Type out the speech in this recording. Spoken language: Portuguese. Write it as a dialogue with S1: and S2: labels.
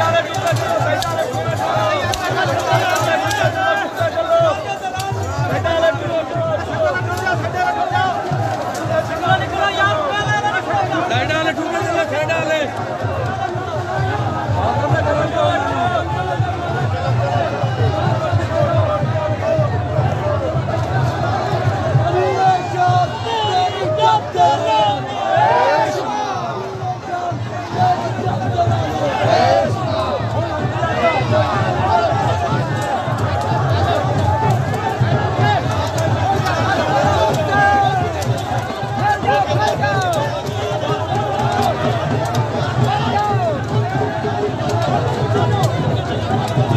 S1: Vai,
S2: Thank you.